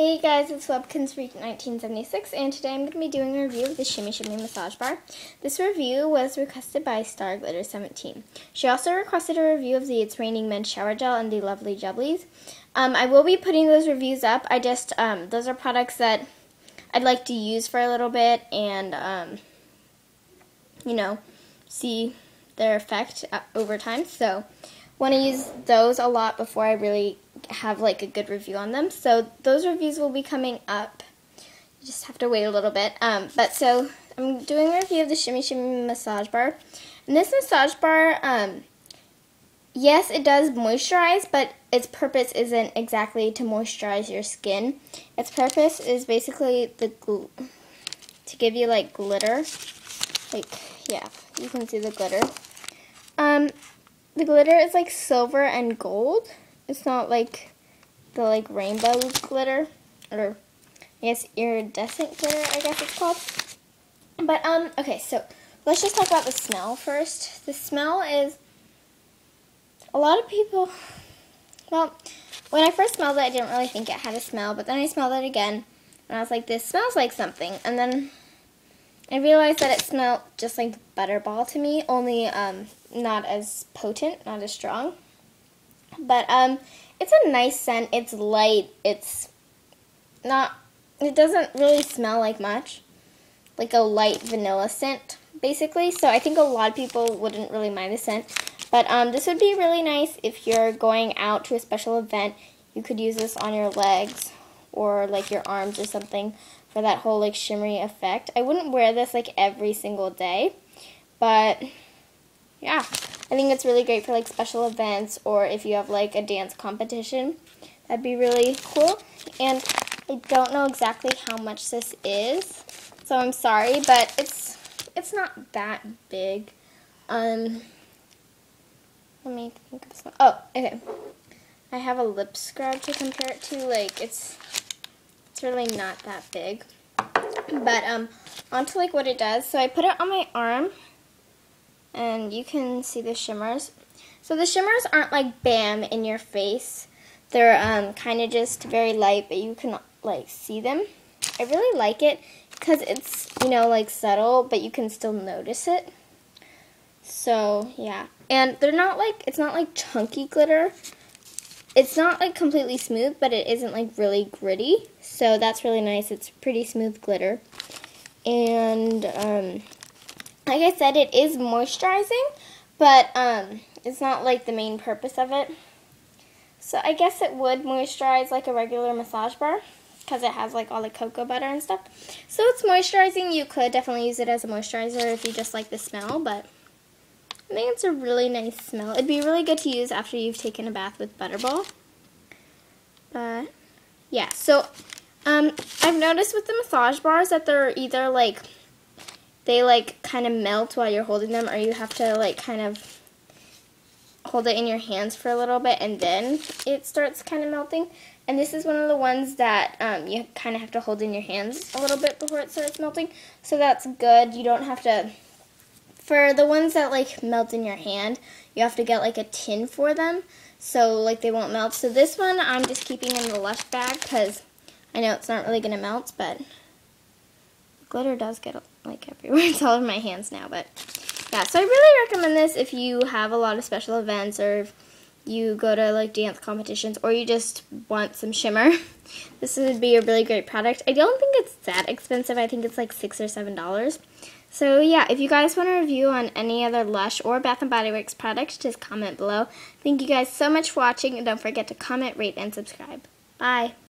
Hey guys, it's Webkinz Freak 1976, and today I'm going to be doing a review of the Shimmy Shimmy Massage Bar. This review was requested by Star Glitter 17. She also requested a review of the It's Raining Men Shower Gel and the Lovely Jubblies. Um, I will be putting those reviews up. I just, um, those are products that I'd like to use for a little bit and, um, you know, see their effect uh, over time. So, want to use those a lot before I really have like a good review on them. So those reviews will be coming up. You just have to wait a little bit. Um, but so I'm doing a review of the Shimmy Shimmy massage bar. And this massage bar, um, yes, it does moisturize, but its purpose isn't exactly to moisturize your skin. Its purpose is basically the to give you like glitter. Like, yeah, you can see the glitter. Um, the glitter is like silver and gold. It's not like the like rainbow glitter or I guess iridescent glitter, I guess it's called. But um okay, so let's just talk about the smell first. The smell is a lot of people well, when I first smelled it, I didn't really think it had a smell, but then I smelled it again, and I was like, this smells like something. And then I realized that it smelled just like Butterball to me, only um, not as potent, not as strong. But um, it's a nice scent. It's light. It's not. It doesn't really smell like much, like a light vanilla scent, basically. So I think a lot of people wouldn't really mind the scent. But um, this would be really nice if you're going out to a special event. You could use this on your legs or like your arms or something for that whole like shimmery effect. I wouldn't wear this like every single day, but yeah. I think it's really great for like special events or if you have like a dance competition. That'd be really cool. And I don't know exactly how much this is, so I'm sorry, but it's it's not that big. Um, let me think of some. Oh, okay. I have a lip scrub to compare it to. Like it's it's really not that big. But um, onto like what it does. So I put it on my arm and you can see the shimmers. So the shimmers aren't like bam in your face. They're um, kind of just very light, but you can like see them. I really like it because it's, you know, like subtle, but you can still notice it. So, yeah. And they're not like, it's not like chunky glitter. It's not like completely smooth, but it isn't like really gritty. So that's really nice. It's pretty smooth glitter. And um, like I said, it is moisturizing, but um, it's not like the main purpose of it. So I guess it would moisturize like a regular massage bar because it has like all the cocoa butter and stuff. So it's moisturizing. You could definitely use it as a moisturizer if you just like the smell, but I think it's a really nice smell. It'd be really good to use after you've taken a bath with Butterball. But yeah, so um, I've noticed with the massage bars that they're either like they like kind of melt while you're holding them or you have to like kind of hold it in your hands for a little bit and then it starts kind of melting. And this is one of the ones that um, you kind of have to hold in your hands a little bit before it starts melting. So that's good. You don't have to, for the ones that like melt in your hand, you have to get like a tin for them so like they won't melt. So this one I'm just keeping in the Lush bag because I know it's not really going to melt, but glitter does get like everywhere. It's all over my hands now, but yeah. So I really recommend this if you have a lot of special events or you go to like dance competitions or you just want some shimmer. This would be a really great product. I don't think it's that expensive. I think it's like six or seven dollars. So yeah, if you guys want a review on any other Lush or Bath & Body Works products, just comment below. Thank you guys so much for watching, and don't forget to comment, rate, and subscribe. Bye!